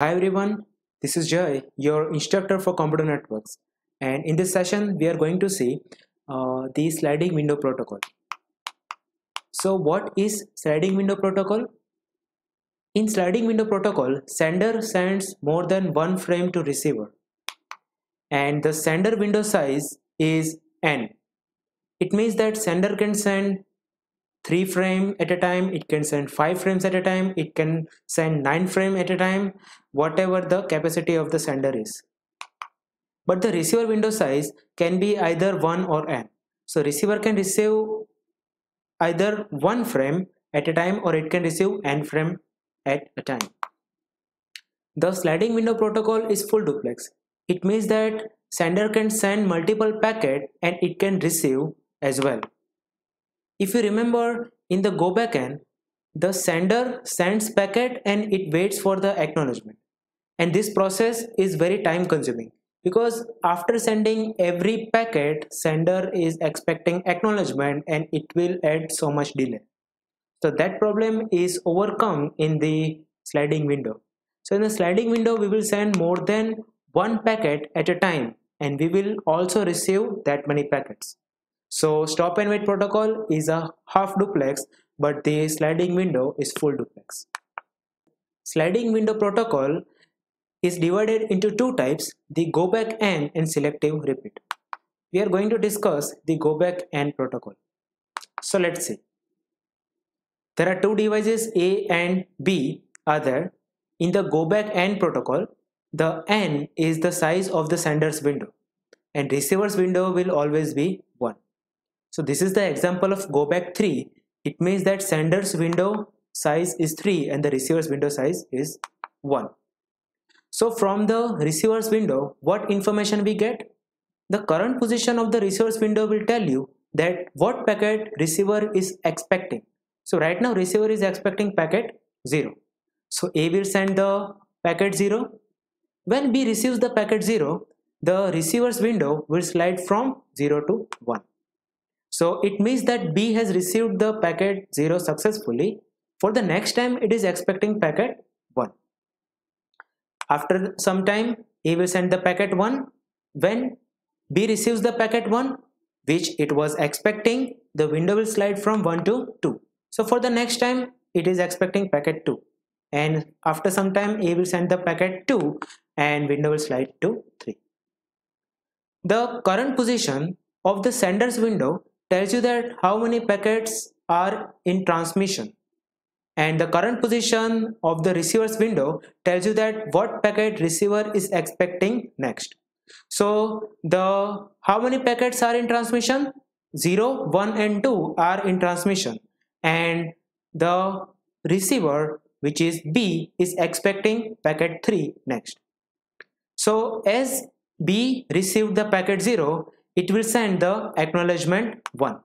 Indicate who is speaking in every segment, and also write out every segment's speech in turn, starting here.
Speaker 1: Hi everyone, this is Jay, your instructor for computer networks. And in this session, we are going to see uh, the sliding window protocol. So what is sliding window protocol? In sliding window protocol, sender sends more than one frame to receiver. And the sender window size is n. It means that sender can send 3 frame at a time it can send 5 frames at a time it can send 9 frame at a time whatever the capacity of the sender is. But the receiver window size can be either 1 or n. So receiver can receive either 1 frame at a time or it can receive n frame at a time. The sliding window protocol is full duplex. It means that sender can send multiple packet and it can receive as well if you remember in the go back backend, the sender sends packet and it waits for the acknowledgement. And this process is very time consuming because after sending every packet, sender is expecting acknowledgement and it will add so much delay. So that problem is overcome in the sliding window. So in the sliding window, we will send more than one packet at a time and we will also receive that many packets. So stop and wait protocol is a half duplex but the sliding window is full duplex. Sliding window protocol is divided into two types the go back N and selective repeat. We are going to discuss the go back N protocol. So let's see. There are two devices A and B are there. In the go back N protocol, the N is the size of the sender's window and receiver's window will always be 1. So this is the example of go back 3. It means that sender's window size is 3 and the receiver's window size is 1. So from the receiver's window, what information we get? The current position of the receiver's window will tell you that what packet receiver is expecting. So right now receiver is expecting packet 0. So A will send the packet 0. When B receives the packet 0, the receiver's window will slide from 0 to 1. So it means that B has received the packet 0 successfully. For the next time it is expecting packet 1. After some time A will send the packet 1. When B receives the packet 1 which it was expecting the window will slide from 1 to 2. So for the next time it is expecting packet 2 and after some time A will send the packet 2 and window will slide to 3. The current position of the sender's window tells you that how many packets are in transmission. And the current position of the receiver's window tells you that what packet receiver is expecting next. So the how many packets are in transmission? 0 1 and 2 are in transmission. And the receiver which is b is expecting packet 3 next. So as b received the packet 0 it will send the acknowledgement 1.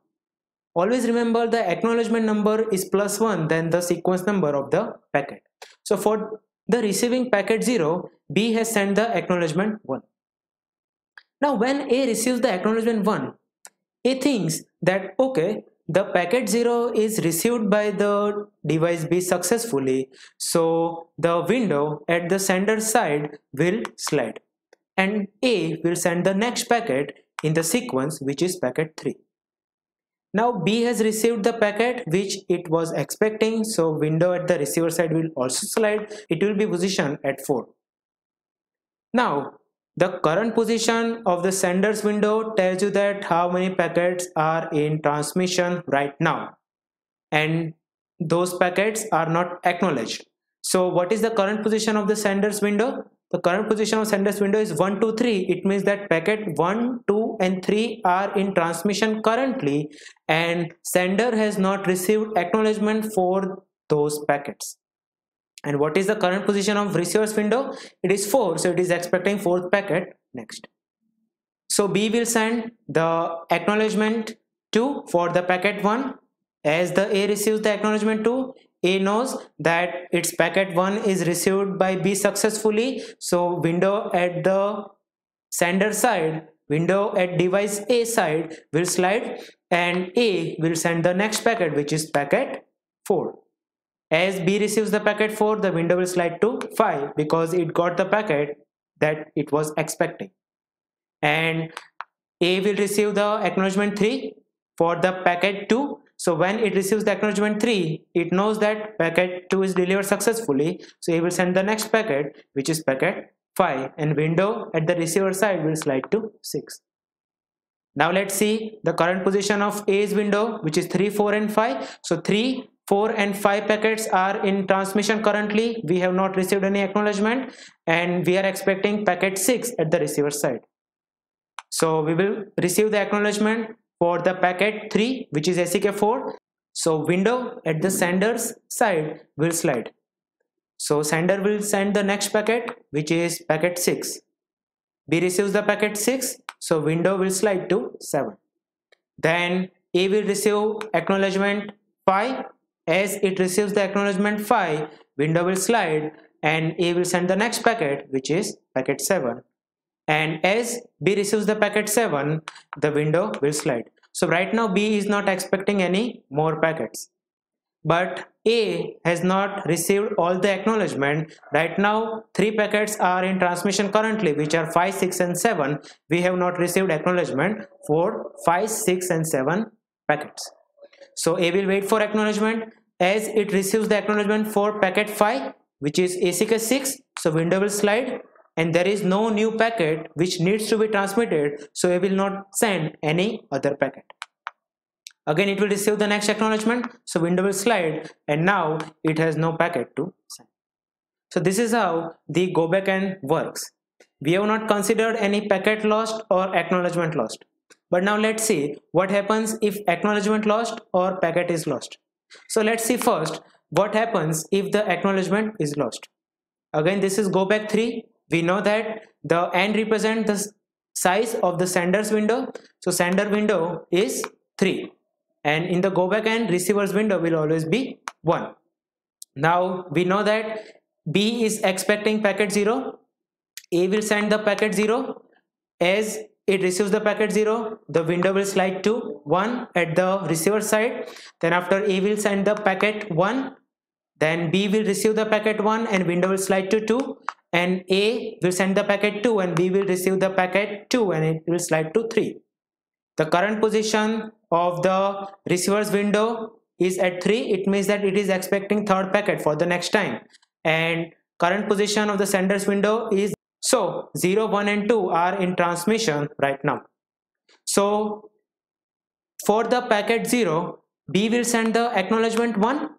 Speaker 1: Always remember the acknowledgement number is plus 1 than the sequence number of the packet. So for the receiving packet 0, B has sent the acknowledgement 1. Now when A receives the acknowledgement 1, A thinks that okay, the packet 0 is received by the device B successfully, so the window at the sender side will slide and A will send the next packet in the sequence which is packet 3. Now B has received the packet which it was expecting so window at the receiver side will also slide it will be positioned at 4. Now the current position of the sender's window tells you that how many packets are in transmission right now and those packets are not acknowledged. So what is the current position of the sender's window? The current position of sender's window is 1 2 3 it means that packet 1 2 and 3 are in transmission currently and sender has not received acknowledgement for those packets. And what is the current position of receiver's window? It is 4 so it is expecting fourth packet next. So b will send the acknowledgement 2 for the packet 1 as the a receives the acknowledgement 2 a knows that its packet 1 is received by B successfully. So window at the sender side, window at device A side will slide and A will send the next packet which is packet 4. as B receives the packet 4 the window will slide to 5 because it got the packet that it was expecting and A will receive the acknowledgement 3 for the packet 2 so when it receives the acknowledgement 3 it knows that packet 2 is delivered successfully. So it will send the next packet which is packet 5 and window at the receiver side will slide to 6 now let's see the current position of A's window which is 3 4 and 5 so 3 4 and 5 packets are in transmission currently. We have not received any acknowledgement and we are expecting packet 6 at the receiver side. So we will receive the acknowledgement for the packet 3 which is ACK4 so window at the sender's side will slide. So sender will send the next packet which is packet 6 B receives the packet 6 so window will slide to 7 then A will receive acknowledgement 5 as it receives the acknowledgement 5, window will slide and A will send the next packet which is packet 7. And as B receives the packet 7, the window will slide. So right now B is not expecting any more packets. But A has not received all the acknowledgement. Right now, three packets are in transmission currently, which are 5, 6 and 7. We have not received acknowledgement for 5, 6 and 7 packets. So A will wait for acknowledgement as it receives the acknowledgement for packet 5 which is ACK6 so window will slide and there is no new packet which needs to be transmitted so it will not send any other packet. Again it will receive the next acknowledgement so window will slide and now it has no packet to send. So this is how the go back N works. We have not considered any packet lost or acknowledgement lost. But now let's see what happens if acknowledgement lost or packet is lost. So let's see first what happens if the acknowledgement is lost. Again this is go back 3. We know that the n represent the size of the sender's window. So sender window is 3 and in the go back N receiver's window will always be 1. Now we know that B is expecting packet 0. A will send the packet 0 as it receives the packet 0 the window will slide to 1 at the receiver side then after a will send the packet 1 then b will receive the packet 1 and window will slide to 2 and a will send the packet 2 and b will receive the packet 2 and it will slide to 3 the current position of the receiver's window is at 3 it means that it is expecting third packet for the next time. And current position of the sender's window is so 0, 1 and 2 are in transmission right now. So for the packet 0, B will send the acknowledgement 1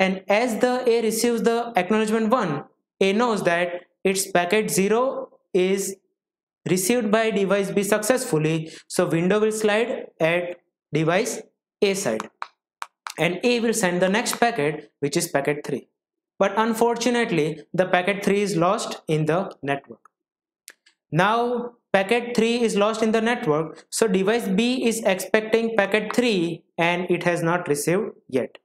Speaker 1: and as the A receives the acknowledgement 1, A knows that its packet 0 is received by device B successfully. So window will slide at device A side and A will send the next packet which is packet 3. But unfortunately, the packet 3 is lost in the network. Now packet 3 is lost in the network so device B is expecting packet 3 and it has not received yet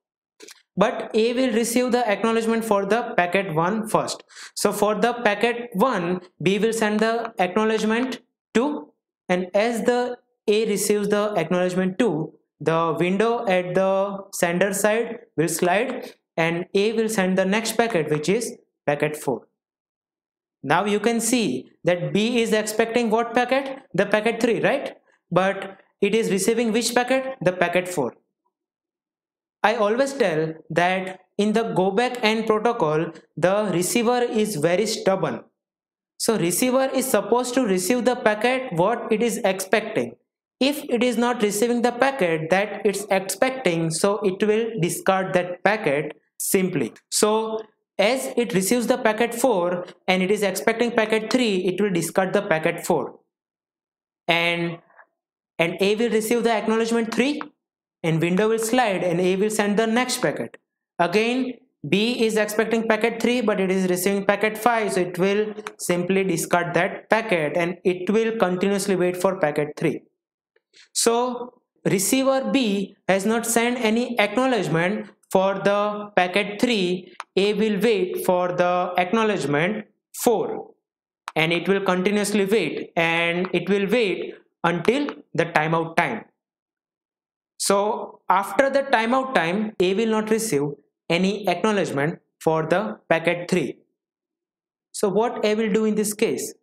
Speaker 1: but A will receive the acknowledgement for the packet 1 first so for the packet 1 B will send the acknowledgement 2 and as the A receives the acknowledgement 2 the window at the sender side will slide and A will send the next packet which is packet 4 now you can see that B is expecting what packet? The packet 3, right? But it is receiving which packet? The packet 4. I always tell that in the go back N protocol, the receiver is very stubborn. So receiver is supposed to receive the packet what it is expecting. If it is not receiving the packet that it's expecting, so it will discard that packet simply. So as it receives the packet 4 and it is expecting packet 3 it will discard the packet 4 and and A will receive the acknowledgement 3 and window will slide and A will send the next packet. Again B is expecting packet 3 but it is receiving packet 5 so it will simply discard that packet and it will continuously wait for packet 3 so receiver B has not sent any acknowledgement for the packet 3, A will wait for the acknowledgement 4 and it will continuously wait and it will wait until the timeout time. So after the timeout time, A will not receive any acknowledgement for the packet 3. So what A will do in this case?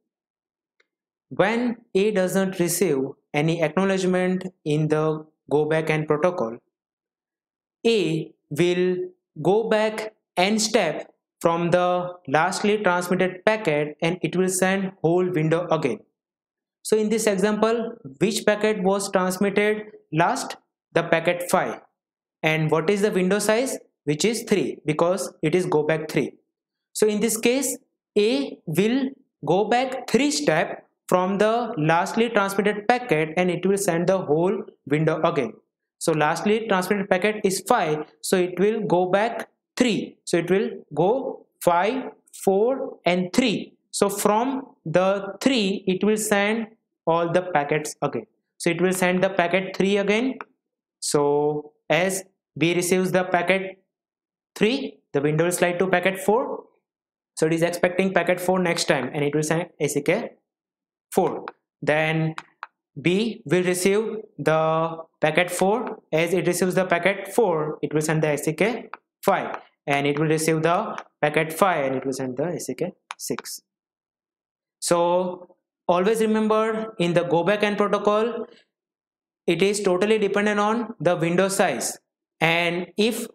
Speaker 1: When A doesn't receive any acknowledgement in the go back N protocol, A will go back N step from the lastly transmitted packet and it will send whole window again. So in this example, which packet was transmitted last? The packet 5. And what is the window size? Which is 3 because it is go back 3. So in this case, A will go back 3 step from the lastly transmitted packet and it will send the whole window again. So lastly transmitted packet is 5 so it will go back 3 so it will go 5 4 and 3 so from the 3 it will send all the packets again so it will send the packet 3 again so as b receives the packet 3 the window will slide to packet 4 so it is expecting packet 4 next time and it will send ACK 4 then B will receive the packet 4 as it receives the packet 4 it will send the ACK 5 and it will receive the packet 5 and it will send the ACK 6 so always remember in the go back N protocol it is totally dependent on the window size. And if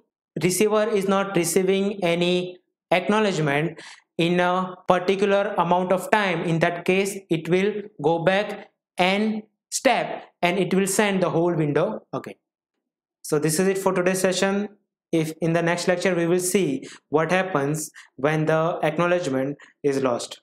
Speaker 1: receiver is not receiving any acknowledgement in a particular amount of time in that case it will go back N step and it will send the whole window again. So this is it for today's session. If in the next lecture we will see what happens when the acknowledgement is lost